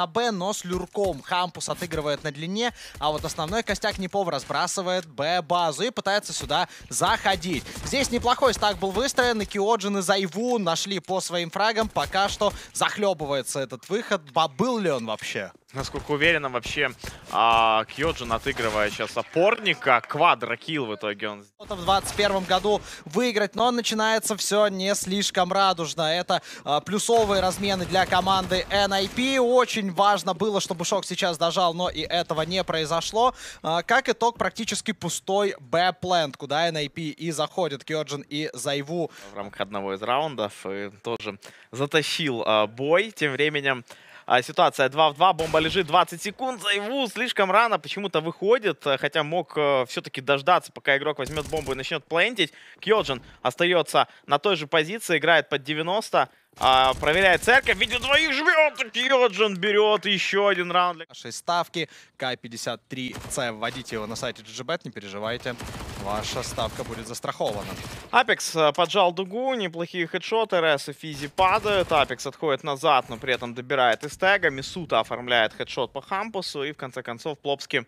на Б, но с люрком. Хампус отыгрывает на длине, а вот основной костяк Непов разбрасывает Б-базу и пытается сюда заходить. Здесь неплохой стак был выстроен, и Киоджин и Зайву нашли по своим фрагам. Пока что захлебывается этот выход. Был ли он вообще? Насколько уверенно вообще а, Кьоджин отыгрывая сейчас опорника. Квадрокилл в итоге он. В 21 году выиграть, но начинается все не слишком радужно. Это а, плюсовые размены для команды NIP. Очень важно было, чтобы Шок сейчас дожал, но и этого не произошло. А, как итог, практически пустой Б-плент, куда NIP и заходит Кьоджин и Зайву. В рамках одного из раундов и тоже затащил а, бой. Тем временем а, ситуация 2 в 2, бомба лежит 20 секунд, Зайву слишком рано почему-то выходит, хотя мог э, все-таки дождаться, пока игрок возьмет бомбу и начнет плентить. Кьоджин остается на той же позиции, играет под 90. А, проверяет церковь, видит двоих, жмет, Кьоджин берет еще один раунд. Нашей ставки К-53С. Вводите его на сайте GGBet, не переживайте. Ваша ставка будет застрахована. Апекс э, поджал дугу, неплохие хедшоты, РС и Физи падают. Апекс отходит назад, но при этом добирает из тега. Мисута оформляет хедшот по хампусу. И в конце концов Плопски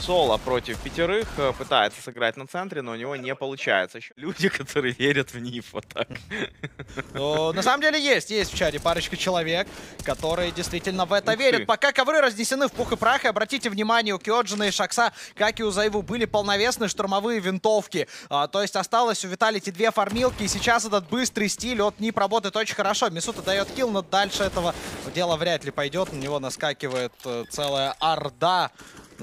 Соло против пятерых э, пытается сыграть на центре, но у него не получается. Люди, которые верят в НИФ, вот так. Ну, на самом деле есть, есть в чате парочка человек, которые действительно в это верят. Пока ковры разнесены в пух и прах, и обратите внимание, у Киоджина и Шакса, как и у Заеву, были полновесные штурмовые винтовки. А, то есть осталось у Виталити две фармилки, и сейчас этот быстрый стиль от НИП работает очень хорошо. Мисута дает килл, но дальше этого дело вряд ли пойдет. На него наскакивает э, целая орда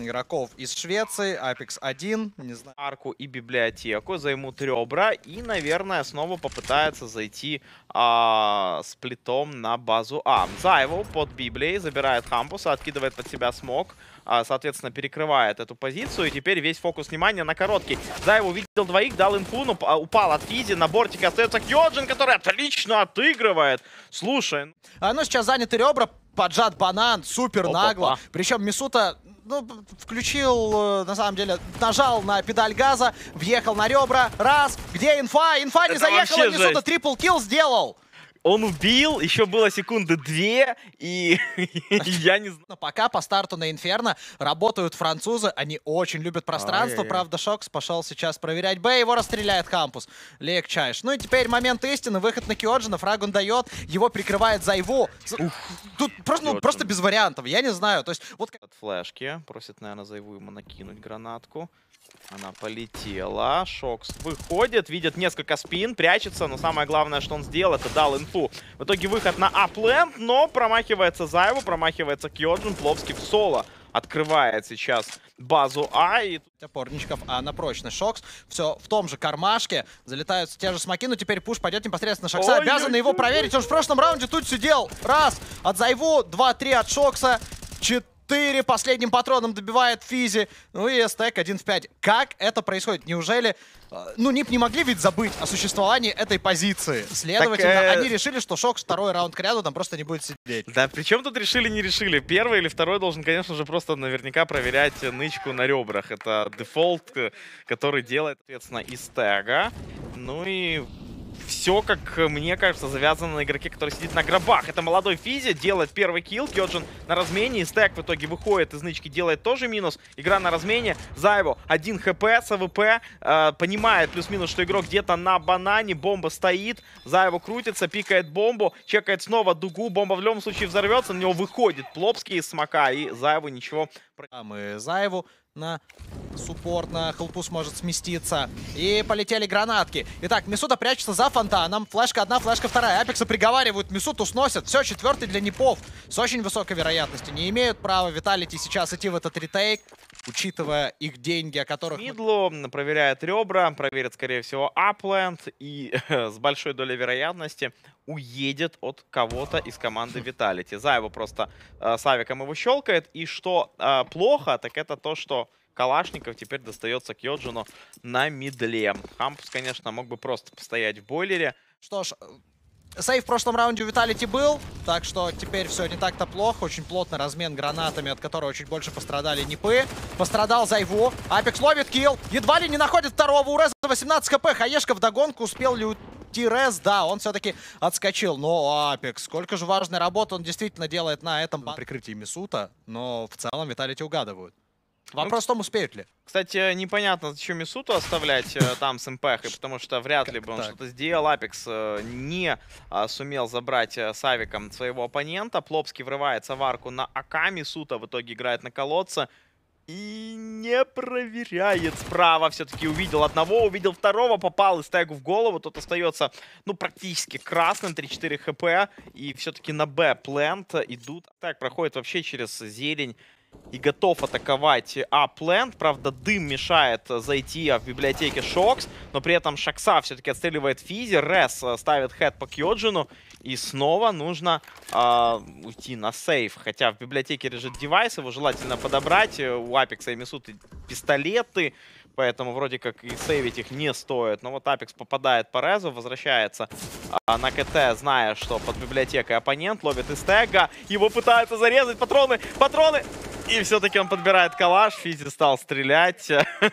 игроков из Швеции. Apex 1, не знаю. Арку и библиотеку займут ребра и, наверное, снова попытается зайти а, с плитом на базу А. Заеву под Библией забирает Хампуса, откидывает под себя смог. А, соответственно, перекрывает эту позицию. И теперь весь фокус внимания на короткий. Заев увидел двоих, дал инфу, но а, упал от Физи. На бортике остается Кьоджин, который отлично отыгрывает. Слушай. А, ну, сейчас заняты ребра. Поджат банан, супер нагло. Причем Мисута ну, включил, э, на самом деле, нажал на педаль газа, въехал на ребра. Раз, где инфа? Инфа не Это заехала, Мисута трипл килл сделал он убил, еще было секунды две, и я не знаю. Но пока по старту на Инферно работают французы, они очень любят пространство, правда Шокс пошел сейчас проверять Б, его расстреляет Кампус. Лег Чайш. Ну и теперь момент истины, выход на Киоджина, фраг он дает, его прикрывает Зайву. Тут просто, ну, просто без вариантов, я не знаю. То есть вот... От флешки, просит, наверное, Зайву ему накинуть гранатку. Она полетела. Шокс выходит, видит несколько спин, прячется. Но самое главное, что он сделал, это дал инфу. В итоге выход на апленд, но промахивается Зайву, промахивается Кьоджин. Пловский в соло открывает сейчас базу А. И... Опорничков, а на прочный Шокс. Все в том же кармашке. Залетают те же смоки, но теперь пуш пойдет непосредственно Шокса. Обязаны его проверить. Он же в прошлом раунде тут сидел. Раз от Зайву, два-три от Шокса. Четыре 4 последним патроном добивает Физи. Ну и стек 1 в 5. Как это происходит? Неужели... Э, ну, НИП не могли ведь забыть о существовании этой позиции. Следовательно, так, э... они решили, что Шок второй раунд к ряду там просто не будет сидеть. Да, причем тут решили, не решили. Первый или второй должен, конечно же, просто наверняка проверять нычку на ребрах. Это дефолт, э, который делает, соответственно, из Tec'а. Ну и все, как мне кажется, завязано на игроке, который сидит на гробах. Это молодой Физи, делает первый kill. Кьоджин на размене. Эстек в итоге выходит из нычки, делает тоже минус. Игра на размене. Зайву 1 хп с АВП. Э, понимает плюс-минус, что игрок где-то на банане. Бомба стоит. Заеву крутится, пикает бомбу. Чекает снова дугу. Бомба в любом случае взорвется. На него выходит Плопский из смока. И Заеву ничего... А мы Заеву на суппорт, на хелпу сможет сместиться. И полетели гранатки. Итак, Мисута прячется за фонтаном. Флешка одна, флешка вторая. Апекса приговаривают, Мисуту сносят. Все, четвертый для Непов. С очень высокой вероятностью. Не имеют права Виталити сейчас идти в этот ретейк, учитывая их деньги, о которых... Мидлу проверяет ребра, проверит, скорее всего, апленд. И с большой долей вероятности уедет от кого-то из команды Виталити. Заева просто э, с авиком его щелкает. И что э, плохо, так это то, что Калашников теперь достается Кьоджину на мидле. Хампус, конечно, мог бы просто постоять в бойлере. Что ж, сейв в прошлом раунде у Виталити был, так что теперь все не так-то плохо. Очень плотный размен гранатами, от которого чуть больше пострадали Нипы. Пострадал Зайву. Апекс ловит килл. Едва ли не находит второго. У Реза 18 хп. Хаешка вдогонку успел ли уйти Рез, да, он все-таки отскочил. Но Апекс, сколько же важной работы он действительно делает на этом прикрытии Мисута. Но в целом Виталити угадывают. Вопрос в том, успеют ли. Кстати, непонятно, зачем Мисуту оставлять э, там с МПХой, потому что вряд ли бы он что-то сделал. Апекс э, не э, сумел забрать э, с Авиком своего оппонента. Плопский врывается в арку на АК. Мисута в итоге играет на колодце. И не проверяет справа. Все-таки увидел одного, увидел второго, попал из Tec'у в голову. Тот остается, ну, практически красным. 3-4 хп. И все-таки на Б plant идут. Так, проходит вообще через зелень и готов атаковать А plant. Правда, дым мешает зайти в библиотеке Шокс, но при этом Шокса все-таки отстреливает Физи. Рес ставит head по Кьоджину. И снова нужно э, уйти на сейф. Хотя в библиотеке лежит девайс, его желательно подобрать. У Апекса и Мисуты пистолеты. Поэтому вроде как и сейвить их не стоит. Но вот Апекс попадает по резу, возвращается а, на КТ, зная, что под библиотекой оппонент ловит из тега. Его пытаются зарезать. Патроны, патроны! И все-таки он подбирает калаш, Физи стал стрелять.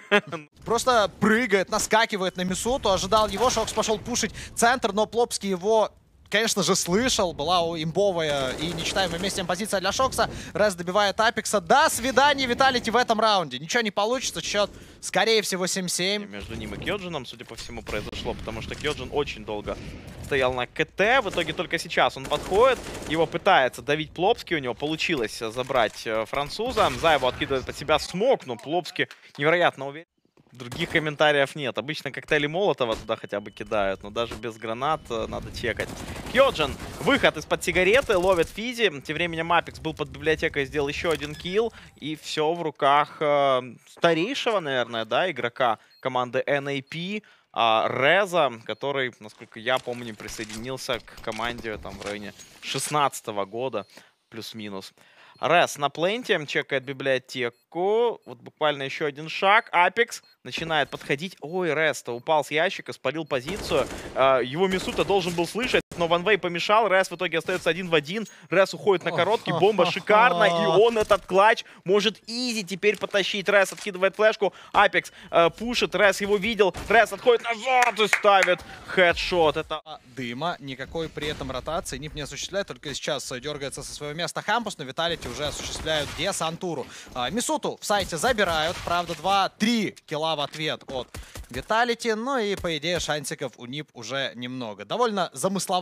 Просто прыгает, наскакивает на Мисуту, ожидал его, Шокс пошел пушить центр, но Плопский его конечно же, слышал. Была имбовая и нечитаемая вместе позиция для Шокса. Рез добивает Апекса. До свидания, Виталити, в этом раунде. Ничего не получится. Счет, скорее всего, 7-7. Между ним и Кьоджином, судя по всему, произошло, потому что Кьоджин очень долго стоял на КТ. В итоге только сейчас он подходит. Его пытается давить Плопский. У него получилось забрать э, француза. За его откидывает под себя смог, но Плопский невероятно уверен. Других комментариев нет. Обычно коктейли Молотова туда хотя бы кидают, но даже без гранат э, надо чекать. Кьоджин, выход из-под сигареты, ловит Физи. Тем временем Апекс был под библиотекой, сделал еще один килл. И все в руках э, старейшего, наверное, да, игрока команды NAP. А Реза, который, насколько я помню, присоединился к команде там в районе 16 -го года, плюс-минус. Рез на пленте, чекает библиотеку. Вот буквально еще один шаг. Апекс начинает подходить. Ой, Рез-то упал с ящика, спалил позицию. А, его Мисута должен был слышать, но Ван Вей помешал. Рез в итоге остается один в один. Рез уходит на короткий, бомба шикарно. И он этот клатч может изи теперь потащить. Рез откидывает флешку. Апекс э, пушит. Рез его видел. Рез отходит назад и ставит хедшот. Это а, дыма. Никакой при этом ротации Нип не осуществляет. Только сейчас дергается со своего места Хампус. Но Виталити уже осуществляют десантуру. А, Мисуту в сайте забирают. Правда, 2-3 килла в ответ от Виталити. Ну и, по идее, шансиков у Нип уже немного. Довольно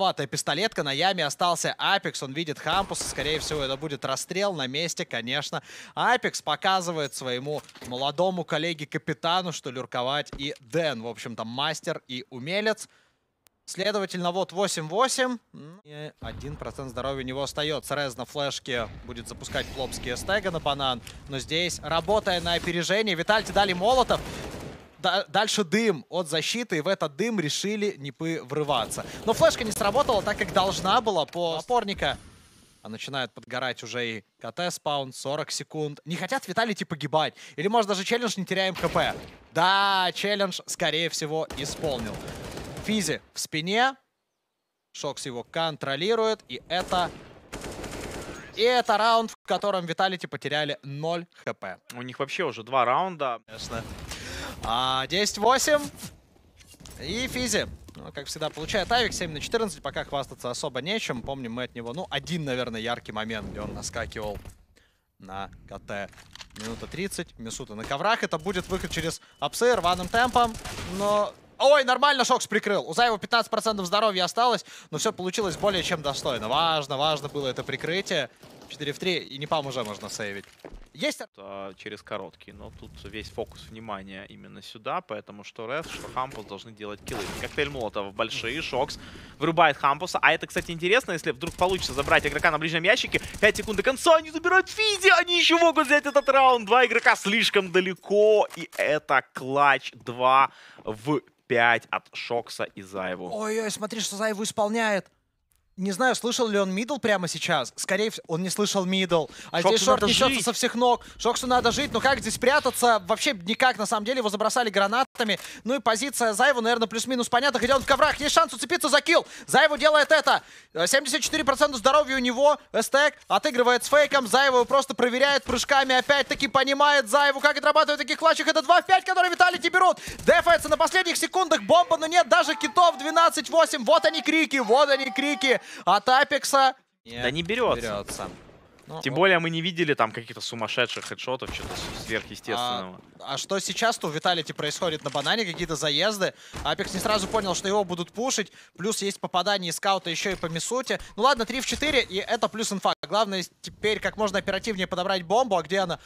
замысловатая пистолетка. На яме остался Апекс. Он видит Хампуса. Скорее всего, это будет расстрел на месте, конечно. Апекс показывает своему молодому коллеге-капитану, что люрковать и Дэн. В общем-то, мастер и умелец. Следовательно, вот 8-8. И 1% здоровья у него остается. Рез на флешке будет запускать флопские стега на банан. Но здесь, работая на опережение, Витальти дали молотов. Дальше дым от защиты, и в этот дым решили Нипы врываться. Но флешка не сработала так, как должна была по опорника. А начинает подгорать уже и КТ спаун, 40 секунд. Не хотят Виталити погибать? Или, может, даже челлендж не теряем КП? Да, челлендж, скорее всего, исполнил. Физи в спине. Шокс его контролирует. И это... И это раунд, в котором Виталити потеряли 0 хп. У них вообще уже два раунда. Конечно. А, 10-8. И Физи, ну, как всегда, получает авик 7 на 14. Пока хвастаться особо нечем. Помним мы от него, ну, один, наверное, яркий момент, где он наскакивал на КТ. Минута 30. Мисута на коврах. Это будет выход через апсы рваным темпом. Но Ой, нормально Шокс прикрыл. У Заева 15% здоровья осталось, но все получилось более чем достойно. Важно, важно было это прикрытие. 4 в 3, и не пам уже можно сейвить. Есть... А, через короткий, но тут весь фокус внимания именно сюда, поэтому что Рес, что Хампус должны делать киллы. Коктейль Молотов большие, Шокс вырубает Хампуса. А это, кстати, интересно, если вдруг получится забрать игрока на ближнем ящике. 5 секунд до конца, они забирают Физи, они еще могут взять этот раунд. Два игрока слишком далеко, и это клатч 2 в 5 от Шокса и Зайву. Ой-ой, смотри, что Зайву исполняет. Не знаю, слышал ли он middle прямо сейчас. Скорее всего, он не слышал middle. А Шоксу здесь short несется жить. со всех ног. Шоксу надо жить. Но как здесь прятаться? Вообще никак, на самом деле. Его забросали гранатами. Ну и позиция Зайву, наверное, плюс-минус понятно. Хотя он в коврах. Есть шанс уцепиться за kill. Зайву делает это. 74% здоровья у него. Эстек отыгрывает с fake'ом. Зайву просто проверяет прыжками. Опять-таки понимает Зайву, как отрабатывает в таких клатчах. Это 2 в 5, которые Виталити берут. Дефается на последних секундах. Бомба, но нет даже китов. 12-8. Вот они крики, вот они крики от Апекса. Нет, да не берется. берется. Ну, Тем более мы не видели там каких-то сумасшедших хедшотов, что-то сверхъестественного. А, а что сейчас-то у Виталити происходит на банане, какие-то заезды. Апекс не сразу понял, что его будут пушить. Плюс есть попадание из скаута еще и по Мисуте. Ну ладно, 3 в 4, и это плюс инфа. Главное теперь как можно оперативнее подобрать бомбу, а где она?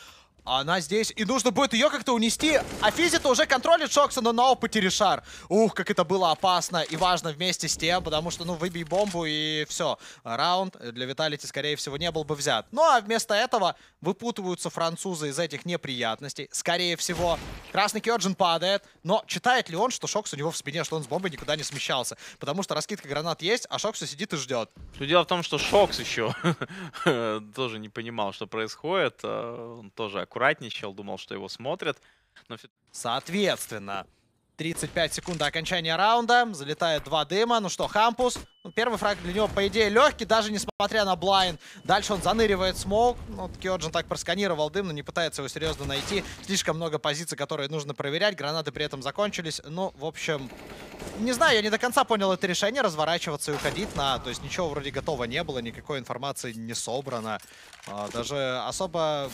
Она здесь, и нужно будет ее как-то унести. А Физи-то уже контролит Шоксона на опыте Ришар. Ух, как это было опасно и важно вместе с тем, потому что, ну, выбей бомбу и все. Раунд для Виталити, скорее всего, не был бы взят. Ну, а вместо этого выпутываются французы из этих неприятностей. Скорее всего, Красный Кёрджин падает. Но читает ли он, что Шокс у него в спине, что он с бомбой никуда не смещался? Потому что раскидка гранат есть, а Шоксу сидит и ждет. Все дело в том, что Шокс еще тоже не понимал, что происходит. А, он тоже аккуратничал, думал, что его смотрят. Но... Соответственно, 35 секунд до окончания раунда. Залетает два дыма. Ну что, Хампус. Ну, первый фраг для него, по идее, легкий, даже несмотря на blind. Дальше он заныривает smoke. Ну, Киоджин так просканировал дым, но не пытается его серьезно найти. Слишком много позиций, которые нужно проверять. Гранаты при этом закончились. Ну, в общем, не знаю, я не до конца понял это решение, разворачиваться и уходить на... То есть ничего вроде готово не было, никакой информации не собрано. А, даже особо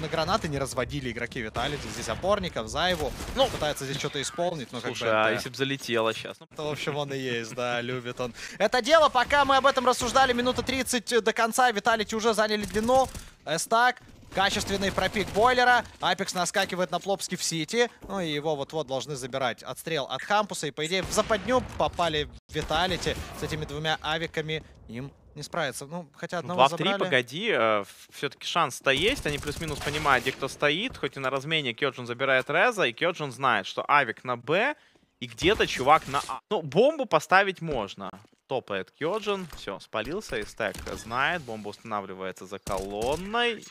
на гранаты не разводили игроки Виталити. Здесь опорников, Зайву. Ну, пытается здесь что-то исполнить, но Слушай, как бы... а если бы залетело сейчас? Ну... Это, в общем, он и есть, да, любит он. Это дело, пока мы об этом рассуждали, минута 30 до конца, Виталити уже заняли длину. Эстак, Качественный пропик бойлера. Апекс наскакивает на Плопски в Сити. Ну и его вот-вот должны забирать. Отстрел от Хампуса. И по идее в западню попали в Виталити. С этими двумя авиками им не справиться. Ну, хотя одного 2 в 3, погоди. Э, Все-таки шанс-то есть. Они плюс-минус понимают, где кто стоит. Хоть и на размене Кёджин забирает Реза. И Кёджин знает, что авик на Б. И где-то чувак на А. Ну, бомбу поставить можно. Топает Кёджин. Все, спалился. И стек знает. Бомба устанавливается за колонной.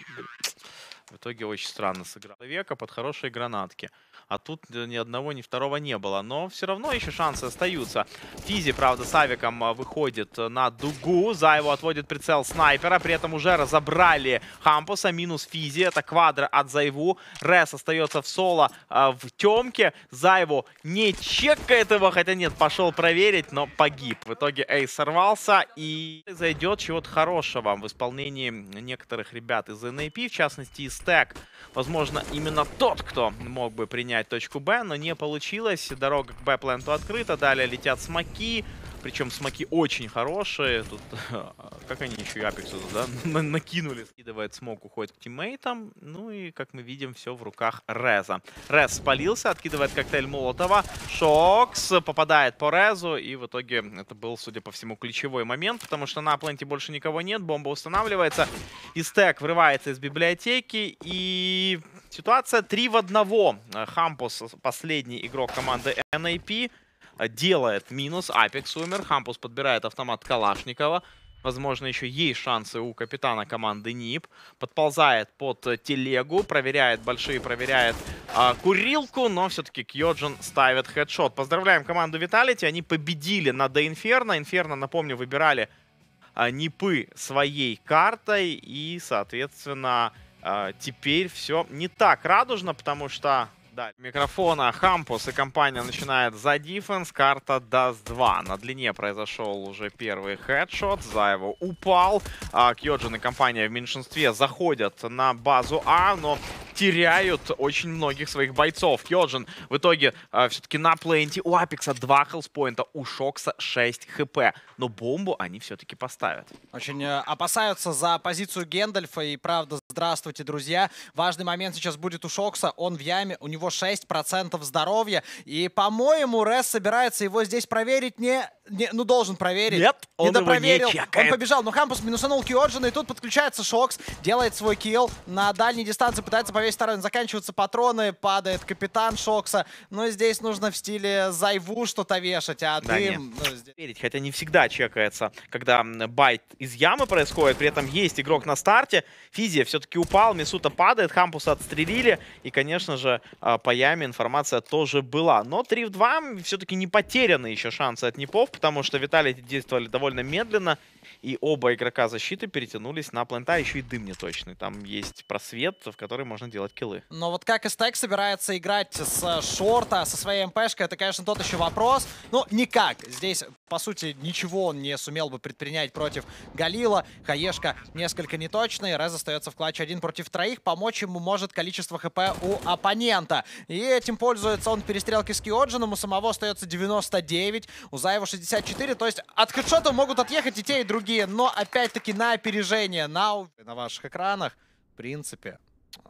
В итоге очень странно сыграл века под хорошие гранатки. А тут ни одного, ни второго не было. Но все равно еще шансы остаются. Физи, правда, с авиком а, выходит на дугу. За его отводит прицел снайпера. При этом уже разобрали Хампуса. Минус Физи. Это квадро от Зайву. Рес остается в соло э, в темке. Зайву не чекает его. Хотя нет, пошел проверить, но погиб. В итоге Эй сорвался. И зайдет чего-то хорошего в исполнении некоторых ребят из NAP. В частности, из Стек. Возможно, именно тот, кто мог бы принять занять точку Б, но не получилось. Дорога к Б-пленту открыта, далее летят смоки. Причем смоки очень хорошие. Тут, как они еще и Апексу, да, накинули. Скидывает смок, уходит к тиммейтам. Ну и, как мы видим, все в руках Реза. Рез спалился, откидывает коктейль Молотова. Шокс попадает по Резу. И в итоге это был, судя по всему, ключевой момент, потому что на пленте больше никого нет. Бомба устанавливается. И стек врывается из библиотеки. И ситуация 3 в 1. Хампус, последний игрок команды NAP делает минус. Апекс умер. Хампус подбирает автомат Калашникова. Возможно, еще есть шансы у капитана команды НИП. Подползает под телегу, проверяет большие, проверяет а, курилку, но все-таки Кьоджин ставит хедшот. Поздравляем команду Виталити, они победили на До Инферно. Инферно, напомню, выбирали а, НИПы своей картой, и, соответственно, а, теперь все не так радужно, потому что да, микрофона Хампус и компания начинает за дефенс. Карта даст 2. На длине произошел уже первый хедшот. Заева упал. А, Кьоджин и компания в меньшинстве заходят на базу А, но теряют очень многих своих бойцов. Кьоджин в итоге а, все-таки на пленте. У Апекса 2 хелспоинта, у Шокса 6 хп. Но бомбу они все-таки поставят. Очень э, опасаются за позицию Гендальфа. И правда, здравствуйте, друзья. Важный момент сейчас будет у Шокса. Он в яме, у него 6% здоровья. И, по-моему, Рес собирается его здесь проверить не... не ну, должен проверить. Нет, он не допроверил. Не он побежал. Но Хампус минусанул Киоджина, и тут подключается Шокс, делает свой килл на дальней дистанции, пытается повесить обеих сторон заканчиваются патроны, падает капитан Шокса. Но здесь нужно в стиле Зайву что-то вешать, а Да дым... ну, здесь- Хотя не всегда чекается, когда bait из ямы происходит, при этом есть игрок на старте. Физия все-таки упал, Мисута падает, Хампуса отстрелили. И, конечно же, а, по яме информация тоже была. Но 3 в 2 все-таки не потеряны еще шансы от Непов, потому что Виталий действовали довольно медленно. И оба игрока защиты перетянулись на плента, еще и дым не точный. Там есть просвет, в который можно делать киллы. Но вот как Эстек собирается играть с э, шорта, со своей МПшкой, это, конечно, тот еще вопрос. Ну, никак. Здесь, по сути, ничего он не сумел бы предпринять против Галила. Хаешка несколько неточный. Рез остается в клатче один против троих. Помочь ему может количество хп у оппонента. И этим пользуется он в перестрелке с Киоджином. У самого остается 99, у Заева 64. То есть от хедшота могут отъехать и те, и другие. Но, опять-таки, на опережение, на, у- на ваших экранах, в принципе,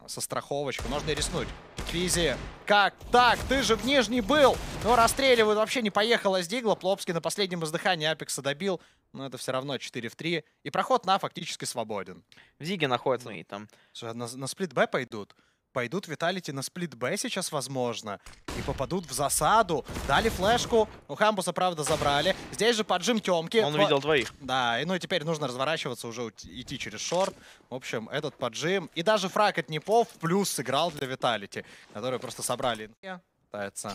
со страховочкой. Можно и рискнуть. Физи, как так? Ты же в нижней был! Но расстреливают, вообще не поехала с Дигла. Плопский на последнем издыхании Апекса добил. Но это все равно 4 в 3. И проход на фактически свободен. В Зиге находится и там Слушай, а на, на сплит Б пойдут. Пойдут Виталити на сплит Б сейчас, возможно. И попадут в засаду. Дали флешку. У Хамбуса, правда, забрали. Здесь же поджим Тёмки. он Тво- видел двоих. Да, и ну и теперь нужно разворачиваться, уже идти через шорт. В общем, этот поджим. И даже фраг от Непов плюс сыграл для Виталити, которые просто собрали. Пытается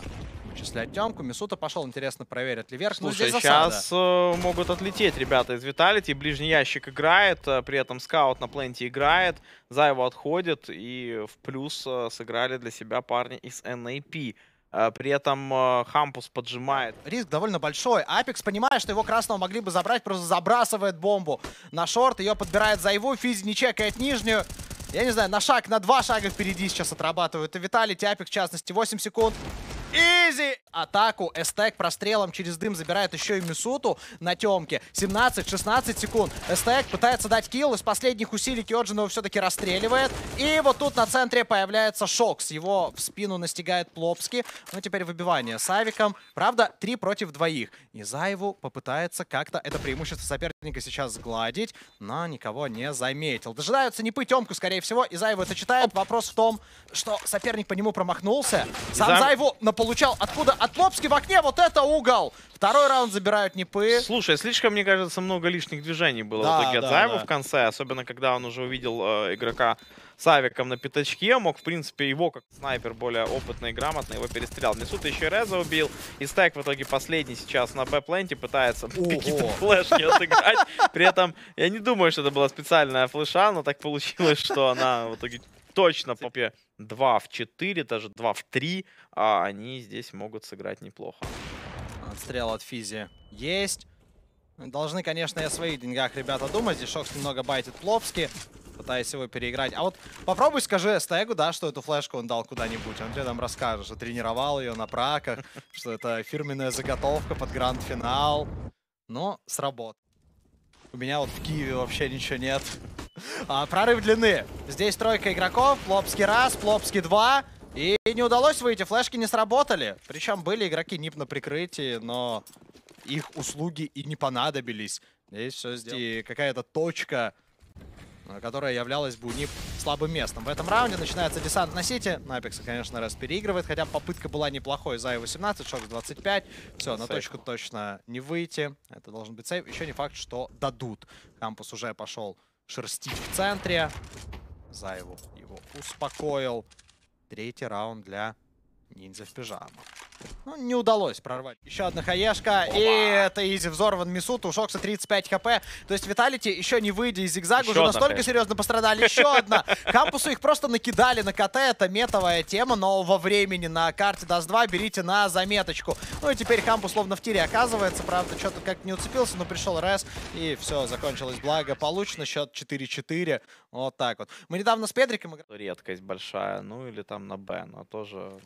вычислять Тёмку. Мисута пошел, интересно, проверят ли верх. Ну, Слушай, засада. сейчас э, могут отлететь ребята из Виталити. Ближний ящик играет, э, при этом скаут на пленте играет. Зайва отходит и в плюс э, сыграли для себя парни из NAP. Э, При этом Хампус поджимает. Риск довольно большой. Апекс, понимая, что его красного могли бы забрать, просто забрасывает бомбу на шорт. Ее подбирает Зайву. Физи не чекает нижнюю. Я не знаю, на шаг, на два шага впереди сейчас отрабатывают. И Виталий Апекс, в частности, 8 секунд. Физи! Атаку Эстек прострелом через дым забирает еще и Мисуту на темке. 17-16 секунд. Эстек пытается дать kill. Из последних усилий Киоджин его все-таки расстреливает. И вот тут на центре появляется Шокс. Его в спину настигает Плопски. Ну, теперь выбивание с Авиком. Правда, 3 против двоих. И Зайву попытается как-то это преимущество соперника сейчас сгладить, но никого не заметил. Дожидаются Нипы Темку, скорее всего, и Зайву это читает. Вопрос в том, что соперник по нему промахнулся. Сам За- Заеву наполучал откуда? От Лобски в окне, вот это угол! Второй раунд забирают Непы. Слушай, слишком, мне кажется, много лишних движений было Да, в итоге да, от Зайва да. в конце. Особенно, когда он уже увидел э, игрока с авиком на пятачке. Мог, в принципе, его, как снайпер, более опытный и грамотный, его перестрелял. Мисута еще Реза убил. И Стек в итоге последний сейчас на Б-пленте пытается какие-то флешки отыграть. При этом, я не думаю, что это была специальная флеша, но так получилось, что она в итоге точно по 2 в 4, даже 2 в 3, а они здесь могут сыграть неплохо. Отстрел от Физи есть. Должны, конечно, и о своих деньгах ребята думать. Здесь Шокс немного байтит Плопски, пытаясь его переиграть. А вот попробуй скажи Стегу, да, что эту флешку он дал куда-нибудь. Он тебе там расскажет, что тренировал ее на праках, что это фирменная заготовка под гранд-финал. Но сработал. У меня вот в Киеве вообще ничего нет. А, прорыв длины. Здесь тройка игроков. Плопский раз, Плопский два. И не удалось выйти, флешки не сработали. Причем были игроки нип на прикрытии, но их услуги и не понадобились. Здесь все сделано. И какая-то точка, э, которая являлась бы у нип слабым местом. В этом раунде начинается десант на Сити. Напекса, конечно, раз переигрывает, хотя попытка была неплохой. За 18, Шокс 25. Все, на save. точку точно не выйти. Это должен быть save. Еще не факт, что дадут. Хампус уже пошел шерстить в центре. Зайву его успокоил. Третий раунд для ниндзя в пижамах. Ну, не удалось прорвать. Еще одна хаешка. И это easy взорван Мисуту. У Шокса 35 хп. То есть Виталити, еще не выйдя из зигзага, Еще уже настолько хаешка. серьезно пострадали. Еще одна. Хампусу их просто накидали на КТ. Это метовая тема, но во времени на карте даст 2 берите на заметочку. Ну и теперь Хампус словно в тире оказывается. Правда, что-то как не уцепился, но пришел Рес. И все, закончилось благополучно. Счет 4-4. Вот так вот. Мы недавно с Педриком играли. редкость большая, ну или там на Б, но тоже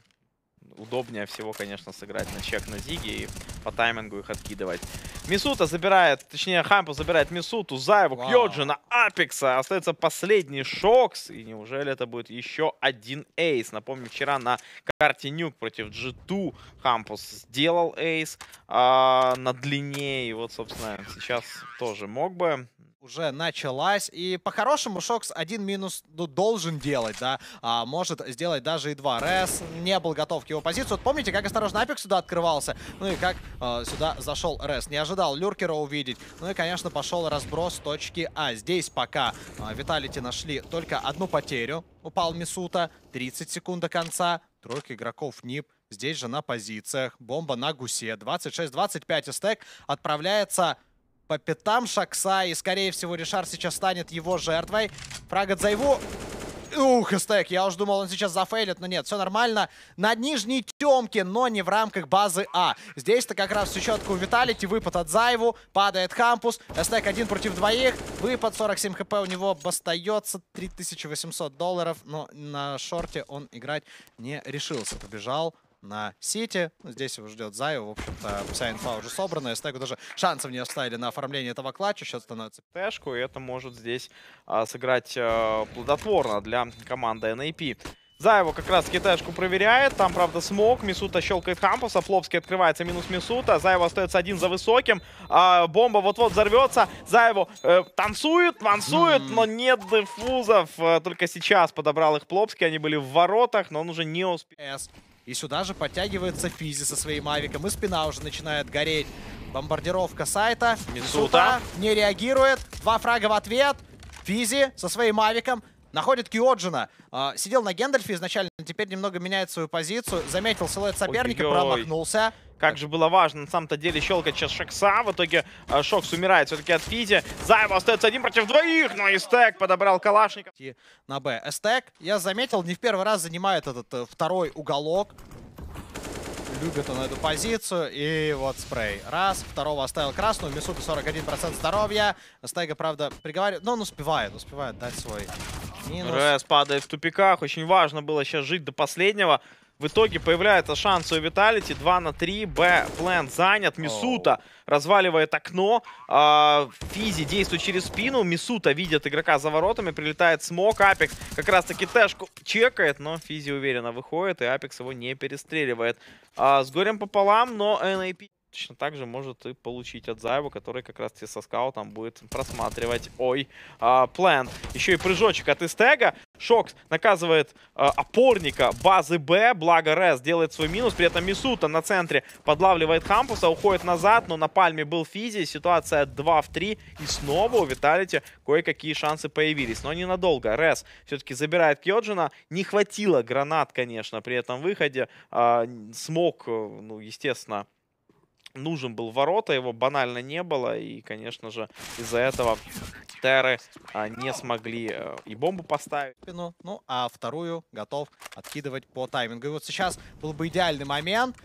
удобнее всего, конечно, сыграть на чек на Зиге и по таймингу их откидывать. Мисута забирает, точнее, Хампу забирает Мисуту, Заеву. Кьоджина, Апекса. Остается последний Шокс. И неужели это будет еще один эйс? Напомню, вчера на карте Нюк против G2 Хампус сделал эйс а, на длине. И вот, собственно, сейчас тоже мог бы. Уже началась. И по-хорошему Шокс один минус ну, должен делать, да. А может сделать даже и два. Рес не был готов к его позиции. Вот помните, как осторожно Апик сюда открывался? Ну и как э, сюда зашел Рес. Не ожидал Люркера увидеть. Ну и, конечно, пошел разброс точки А. Здесь пока э, Виталити нашли только одну потерю. Упал Мисута. 30 секунд до конца. Тройка игроков НИП. Здесь же на позициях. Бомба на гусе. 26-25 стек отправляется по пятам Шакса. И, скорее всего, Ришар сейчас станет его жертвой. Фрагат за его... Ух, стек, я уже думал, он сейчас зафейлит, но нет, все нормально. На нижней темке, но не в рамках базы А. Здесь-то как раз все четко у Виталити, выпад от Зайву, падает Кампус, стек один против двоих, выпад 47 хп у него остается, 3800 долларов, но на шорте он играть не решился, побежал на Сити. Здесь его ждет Заю. В общем-то, вся инфа уже собрана. Стегу даже шансов не оставили на оформление этого клатча. Счет становится... Тэшку, и это может здесь а, сыграть а, плодотворно для команды NAP. Заева как раз китайшку проверяет. Там, правда, смог. Мисута щелкает Хампуса. Флопский открывается. Минус Мисута. Заева остается один за высоким. А, бомба вот-вот взорвется. Заеву э, танцует, вансует, но нет дефузов. А, только сейчас подобрал их Плопский. Они были в воротах, но он уже не успел. И сюда же подтягивается Физи со своим авиком. И спина уже начинает гореть. Бомбардировка сайта. Мисута не реагирует. Два фрага в ответ. Физи со своим авиком. Находит Киоджина. Э, сидел на Гендальфе изначально, теперь немного меняет свою позицию. Заметил силуэт соперника, Ой -ой -ой. промахнулся. Как же было важно на самом-то деле щелкать сейчас Шекса. В итоге э, Шокс умирает все-таки от Физи. Заева остается один против двоих, но и Стек подобрал Калашников. На Б. Стек, я заметил, не в первый раз занимает этот э, второй уголок. Любит он эту позицию. И вот спрей. Раз, второго оставил красную. Мисута 41% здоровья. Стега, правда, приговаривает. Но он успевает, успевает дать свой минус. Рэс падает в тупиках. Очень важно было сейчас жить до последнего. В итоге появляется шанс у Виталити. 2 на 3. Б. План занят. Мисута разваливает окно. А, Физи действует через спину. Мисута видит игрока за воротами. Прилетает смог. Апекс как раз таки тэшку чекает. Но Физи уверенно выходит. И Апекс его не перестреливает. А, с горем пополам, но NAP... Точно так же может и получить от Заева, который как раз со скаутом будет просматривать. Ой, а, план. Еще и прыжочек от Истега. Шокс наказывает а, опорника базы Б. Благо Рез делает свой минус. При этом Мисута на центре подлавливает Хампуса, уходит назад. Но на пальме был Физи. Ситуация 2 в 3. И снова у Виталити кое-какие шансы появились. Но ненадолго. Рез все-таки забирает Кьоджина. Не хватило гранат, конечно, при этом выходе. А, смог, ну, естественно нужен был ворота, его банально не было. И, конечно же, из-за этого Терры а, не смогли а, и бомбу поставить. Ну, ну, а вторую готов откидывать по таймингу. И вот сейчас был бы идеальный момент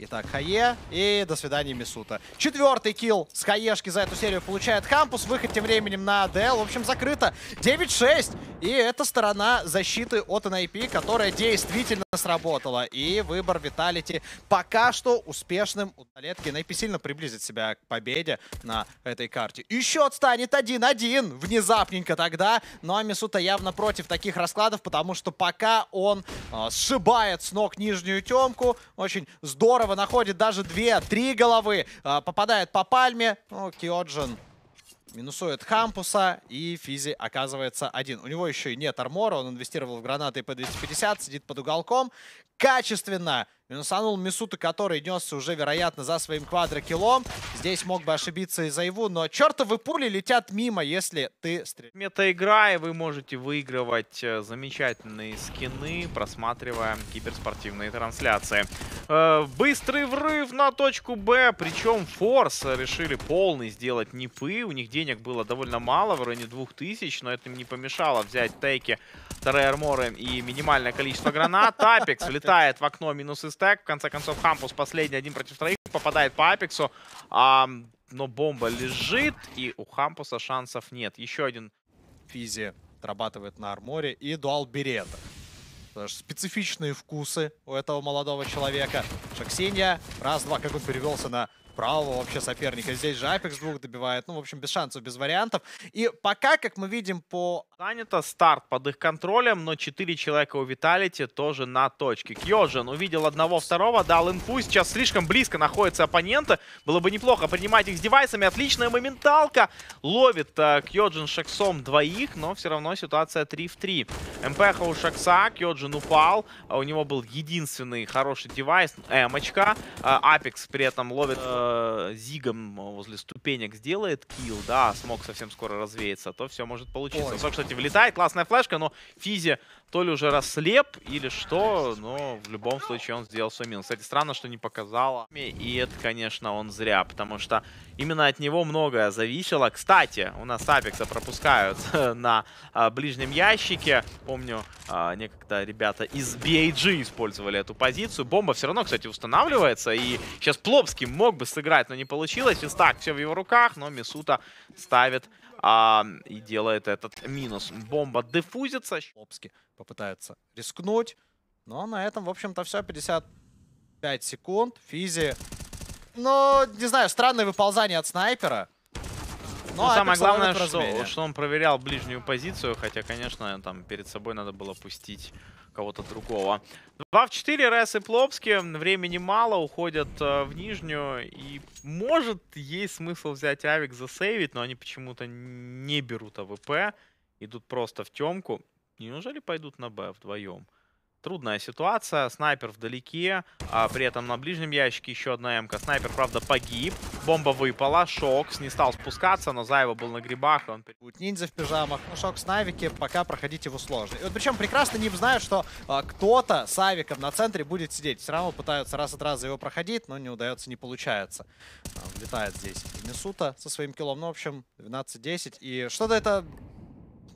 Итак, Хае и до свидания Мисута. Четвертый килл с Хаешки за эту серию получает Кампус. Выход тем временем на АДЛ. В общем, закрыто. 9-6. И это сторона защиты от NIP, которая действительно сработала. И выбор Виталити пока что успешным. У Талетки NIP сильно приблизит себя к победе на этой карте. И счет станет 1-1. Внезапненько тогда. Ну а Мисута явно против таких раскладов, потому что пока он э, сшибает с ног нижнюю темку. Очень здорово здорово, находит даже две, три головы. А, попадает по пальме. Ну, Киоджин минусует Хампуса, и Физи оказывается один. У него еще и нет армора, он инвестировал в гранаты П-250, сидит под уголком. Качественно Минусанул Мисута, который несся уже, вероятно, за своим квадрокилом. Здесь мог бы ошибиться и Заеву, но чертовы пули летят мимо, если ты стреляешь. Мета-игра, и вы можете выигрывать э, замечательные скины, просматривая киберспортивные трансляции. Э, быстрый врыв на точку Б, причем Форс решили полный сделать нипы. У них денег было довольно мало, в районе 2000, но это им не помешало взять тейки, вторые арморы и минимальное количество гранат. Апекс влетает в окно минус из стек. В конце концов, Хампус последний, один против троих, попадает по Апексу. А, но бомба лежит, и у Хампуса шансов нет. Еще один Физи отрабатывает на арморе и дуал берета. Специфичные вкусы у этого молодого человека. Шаксинья. Раз-два, как он перевелся на правого вообще соперника. Здесь же Апекс двух добивает. Ну, в общем, без шансов, без вариантов. И пока, как мы видим по... Занято старт под их контролем, но 4 человека у Виталити тоже на точке. Кьоджин увидел одного, второго, дал инфу. Сейчас слишком близко находятся оппоненты. Было бы неплохо принимать их с девайсами. Отличная моменталка. Ловит э, Кьоджин Шаксом двоих, но все равно ситуация 3 в 3. МПХ у Шакса, Кьоджин упал. А у него был единственный хороший девайс, эмочка. Апекс при этом ловит э, зигом возле ступенек, сделает килл, да, смог совсем скоро развеяться, то все может получиться. Ой. Сок, кстати, влетает, классная флешка, но Физи то ли уже расслеп или что, но в любом случае он сделал свой минус. Кстати, странно, что не показала. И это, конечно, он зря, потому что именно от него многое зависело. Кстати, у нас Апекса пропускают на а, ближнем ящике. Помню, а, некогда ребята из BAG использовали эту позицию. Бомба все равно, кстати, устанавливается. И сейчас Плопский мог бы сыграть, но не получилось. так все в его руках, но Мисута ставит а, и делает этот минус. Бомба дефузится. Плопски попытается рискнуть. Но на этом, в общем-то, все. 55 секунд. Физи. Ну, не знаю, странное выползание от снайпера. Но ну, самое главное, что, что он проверял ближнюю позицию, хотя, конечно, там перед собой надо было пустить кого-то другого. 2 в 4, Рес и Плопски. Времени мало, уходят э, в нижнюю. И может есть смысл взять Авик засейвить, но они почему-то не берут АВП. Идут просто в темку. Неужели пойдут на Б вдвоем? Трудная ситуация. Снайпер вдалеке. А при этом на ближнем ящике еще одна МК. Снайпер, правда, погиб. Бомба выпала. Шокс не стал спускаться, но Заева был на грибах. Он... Будет ниндзя в пижамах. Ну, Шокс на. Пока проходить его сложно. И вот причем прекрасно не знают, что а, кто-то с Авиком на центре будет сидеть. Все равно пытаются раз от раза его проходить, но не удается, не получается. А, влетает здесь Мисута со своим киллом. Ну, в общем, 12-10. И что-то это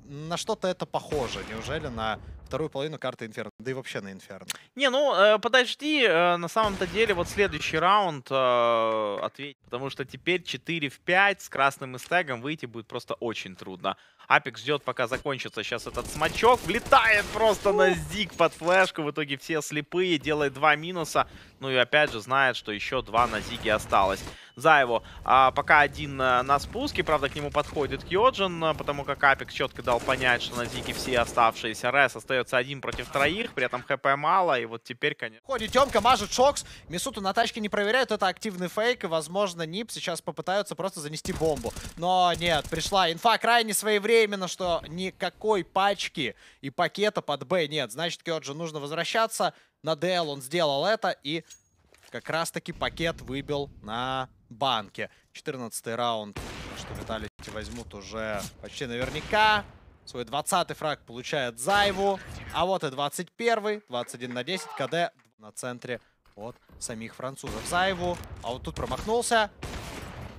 на что-то это похоже. Неужели на вторую половину карты Инферно, да и вообще на Инферно. Не, ну, э, подожди, э, на самом-то деле вот следующий раунд э, ответь, потому что теперь 4 в 5 с красным истегом выйти будет просто очень трудно. Апекс ждет, пока закончится сейчас этот смачок, влетает просто на зиг под флешку, в итоге все слепые, делает два минуса, ну и опять же знает, что еще два на зиге осталось. Заеву а, пока один а, на спуске, правда, к нему подходит Кьоджин, а, потому как Апекс четко дал понять, что на Зиге все оставшиеся. Рес остается один против троих, при этом ХП мало, и вот теперь, конечно... Ходит Тёмка, мажет Шокс, Мисуту на тачке не проверяют, это активный фейк, и, возможно, Нип сейчас попытаются просто занести бомбу. Но нет, пришла инфа крайне своевременно, что никакой пачки и пакета под Б нет. Значит, Кьоджин нужно возвращаться. На ДЛ он сделал это, и как раз-таки пакет выбил на банке. 14 раунд, что Виталий возьмут уже почти наверняка. Свой 20-й фраг получает Зайву. А вот и 21-й, 21 на 10, КД на центре от самих французов. Зайву, а вот тут промахнулся.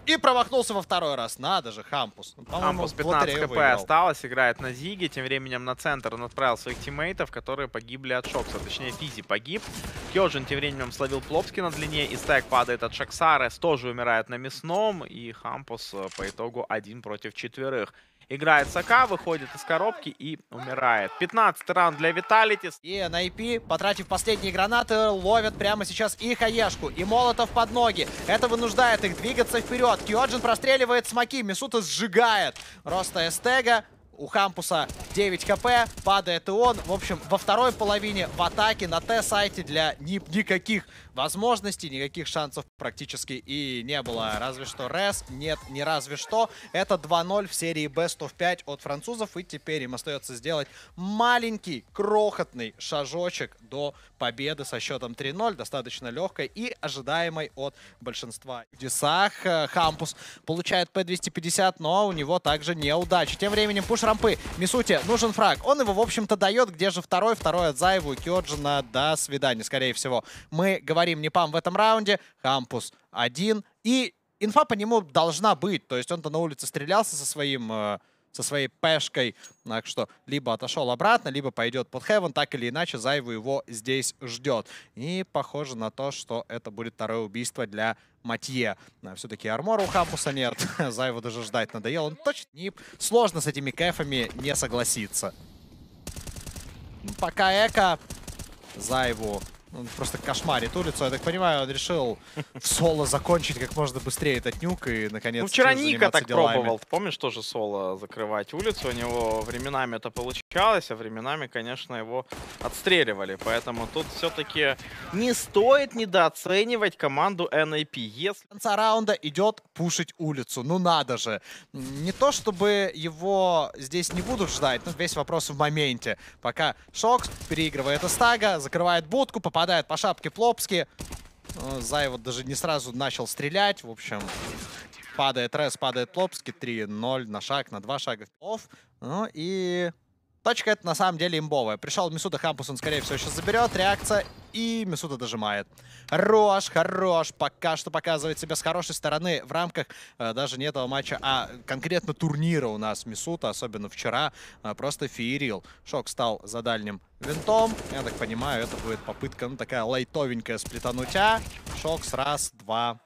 И промахнулся во второй раз. Надо же, Хампус. Ну, Хампус 15 хп осталось, играет на Зиге. Тем временем на центр он отправил своих тиммейтов, которые погибли от Шокса. Точнее, Физи погиб. Кёджин тем временем словил Плопски на длине. Эстек падает от Шокса. Рес Тоже умирает на мясном. И Хампус э, по итогу один против четверых. Играет Сака, выходит из коробки и умирает. 15 раунд для Виталитис. И на IP, потратив последние гранаты, ловят прямо сейчас и Хаешку, и Молотов под ноги. Это вынуждает их двигаться вперед. Киоджин простреливает смоки, Мисута сжигает. Роста Эстега у Хампуса 9 хп, падает и он. В общем, во второй половине в атаке на Т-сайте для ни никаких возможностей, никаких шансов практически и не было. Разве что Рес, нет, не разве что. Это 2-0 в серии Best of 5 от французов. И теперь им остается сделать маленький, крохотный шажочек до победы со счетом 3-0. Достаточно легкой и ожидаемой от большинства. В Десах э, Хампус получает П-250, но у него также неудачи. Тем временем пуш рампы. Мисути, нужен фраг. Он его, в общем-то, дает. Где же второй? Второй от Заеву и Кёджина. До свидания, скорее всего. Мы говорим не пам в этом раунде. Хампус один. И инфа по нему должна быть. То есть он-то на улице стрелялся со своим... Э, со своей пешкой. Так что либо отошел обратно, либо пойдет под Хевен. Так или иначе, Зайву его здесь ждет. И похоже на то, что это будет второе убийство для Матье. Все-таки армора у Хампуса нет. Зайву даже ждать надоело. Он точно не... Сложно с этими кэфами не согласиться. Пока Эко Зайву Он просто кошмарит улицу. Я так понимаю, он решил в соло закончить как можно быстрее этот нюк и наконец Ну, вчера Ника так делами. пробовал. Помнишь, тоже соло закрывать улицу? У него временами это получалось, а временами, конечно, его отстреливали. Поэтому тут все-таки не стоит недооценивать команду NAP. Если... конца раунда идет пушить улицу. Ну надо же. Не то, чтобы его здесь не будут ждать, но весь вопрос в моменте. Пока Шокс переигрывает Астага, закрывает будку, попадает попадает по шапке Плопски. Ну, Зай вот даже не сразу начал стрелять. В общем, падает Рес, падает Плопски. 3-0 на шаг, на два шага. Ну и Точка это на самом деле имбовая. Пришел Мисуда Хампус, он скорее всего сейчас заберет. Реакция и Мисуда дожимает. Хорош, хорош. Пока что показывает себя с хорошей стороны в рамках э, даже не этого матча, а конкретно турнира у нас Мисута, особенно вчера, э, просто феерил. Шок стал за дальним винтом. Я так понимаю, это будет попытка, ну, такая лайтовенькая сплетанутя. Шок с раз, два,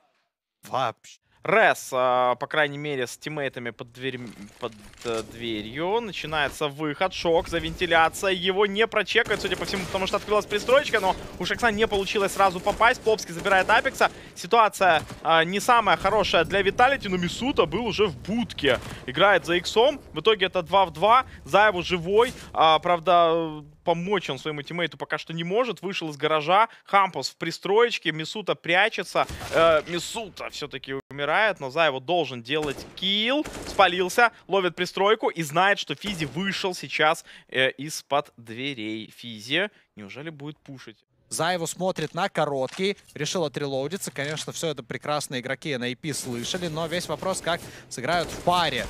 вообще. Рес, а, по крайней мере, с тиммейтами под, дверь, под э, дверью. Начинается выход, шок, за вентиляция. Его не прочекают, судя по всему, потому что открылась пристроечка, но у Шекса не получилось сразу попасть. Плопский забирает Апекса. Ситуация а, не самая хорошая для Виталити, но Мисута был уже в будке. Играет за иксом. В итоге это 2 в 2. Заеву живой. А, правда, помочь он своему тиммейту пока что не может. Вышел из гаража. Хампус в пристроечке. Мисута прячется. Э, Мисута все-таки умирает, но Заева должен делать килл. Спалился, ловит пристройку и знает, что Физи вышел сейчас э, из-под дверей. Физи неужели будет пушить? Заеву смотрит на короткий, решил отрелоудиться. Конечно, все это прекрасно игроки на IP слышали, но весь вопрос, как сыграют в паре